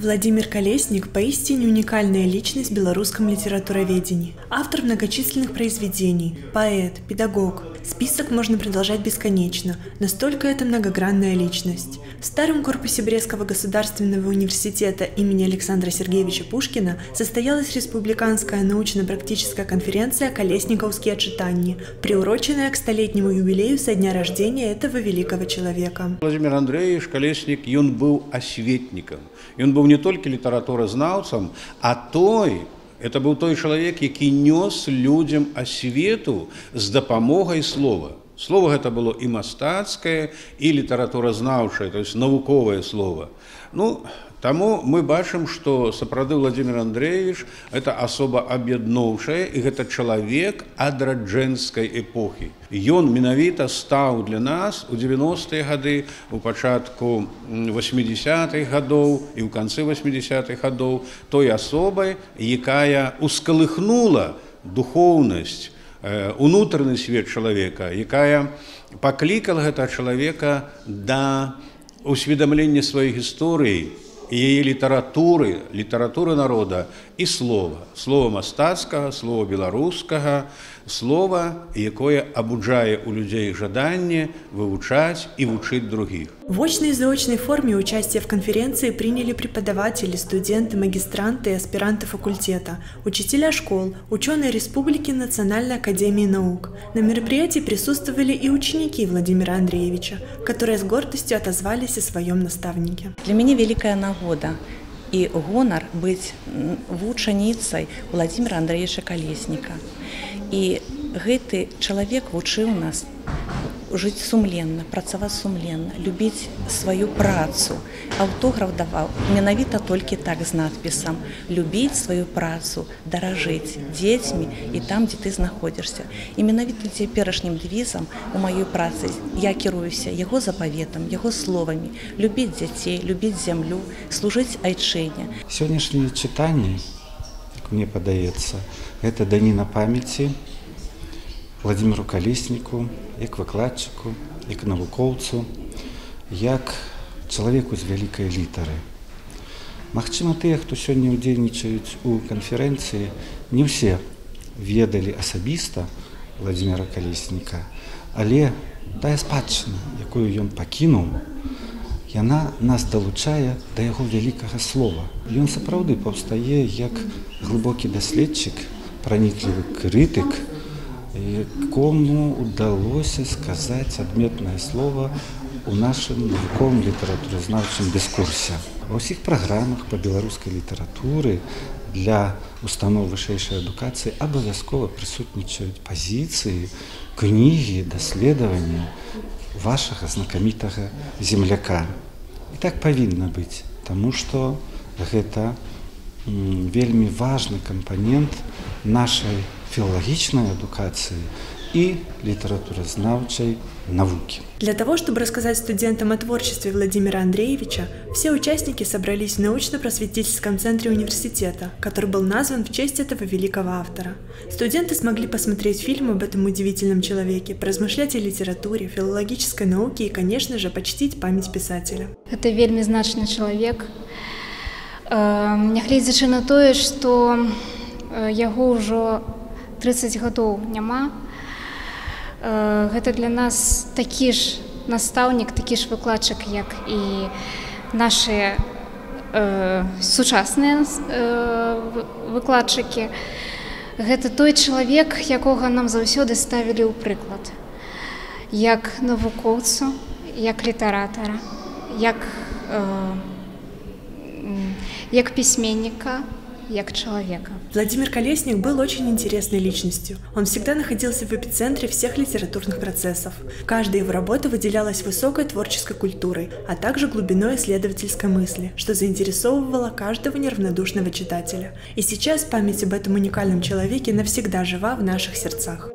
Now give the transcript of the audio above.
Владимир Колесник – поистине уникальная личность в белорусском литературоведении. Автор многочисленных произведений, поэт, педагог. Список можно продолжать бесконечно, настолько это многогранная личность. В старом корпусе Брестского государственного университета имени Александра Сергеевича Пушкина состоялась республиканская научно-практическая конференция «Колесниковские читания», приуроченная к столетнему юбилею со дня рождения этого великого человека. Владимир Андреевич Колесник, он был осветником. Он был не только литературознаўцам, а той, это быў той чалавек, які нёс людзям асвету з дапамогай слова. Слово гэта было і мастацкае і літаратуразнаўчае, то есть навуковае слово. Ну, Таму мы бачым, што сапраўды Владимир Андреевич это асоба аб'ядноўчая і гэта чалавек адраджэнскай эпохі. Ён менавіта стаў для нас у 90-е гады, у пачатку 80-х гадоў і ў канцы 80-х гадоў той асобай, якая ускалыхнула духоўнасць, унутраны свет чалавека, якая паклікала гэта чалавека да усведамлення сваёй гісторыі яе літаратуры, літаратуры народа і слова, слова мастацкага, слова беларускага, слова, якое абуджае у людзей жаданне вывучаць і вучыць других. В очной и заочной форме участие в конференции приняли преподаватели, студенты, магистранты и аспиранты факультета, учителя школ, ученые республики Национальной академии наук. На мероприятии присутствовали и ученики Владимира Андреевича, которые с гордостью отозвались о своем наставнике. Для меня великая нагода и гонор быть вучаніцай Владимира Андреевича Колесника. І гэты чалавек вучыў нас жыць сумленна, працаваць сумленна, любіць сваю працу. Аўтограф даваў менавіта толькі так з надпісам, любіць сваю працу, даражыць дзецьмі і там, дзе ты знаходзішся. І менавіта цяперашнім девізам у маёй працы я кіруюся яго запаветам, яго словамі, любіць дзяцей, любіць зямлю, служыць айчыне. Сённяшнія чытанні, мне падаецца гэта даніна памяці Владимиру калесніку як выкладчыку як навукоўцу як чалавеку з вялікай літары Магчыма тыя хто сёння ўдзельнічаюць у канферэнцыі не ўсе ведалі асабіста владимира калесніка але тая спадчына якую ён пакінуў яна нас далучае да яго вялікага слова. Ён сапраўды паўстае як глыбокі даследчык, праніклівы крытык, якому удалося сказаць адметнае слово у нашым навуковым літаратуразнаўчым дыскурсе. Ва ўсіх праграмах па беларускай літаратуры для установ вышэйшай адукацыі абавязкова прысутнічаюць пазіцыі, кнігі, даследавання, вашага знакамітага земляка. І так павінна быць, Таму што гэта вельмі важны кампанент нашай філалагічнай адукацыі и литературознавчей науки. Для того, чтобы рассказать студентам о творчестве Владимира Андреевича, все участники собрались в научно-просветительском центре университета, который был назван в честь этого великого автора. Студенты смогли посмотреть фильм об этом удивительном человеке, поразмышлять о литературе, филологической науке и, конечно же, почтить память писателя. Это вельми значный человек. Нягледзячы на тое, што яго ўжо 30 гадоў няма, гэта для нас такі ж настаўнік такі ж выкладчык як і наши э, сучасныя э, выкладчыкі. Гэта той чалавек якога нам заўсёды ставілі ў прыклад. Як навукоўцу як літаратара як э, як пісьменніка як человека. Владимир Колесник был очень интересной личностью. Он всегда находился в эпицентре всех литературных процессов. Каждая его работа выделялась высокой творческой культурой, а также глубиной исследовательской мысли, что заинтересовывало каждого неравнодушного читателя. И сейчас память об этом уникальном человеке навсегда жива в наших сердцах.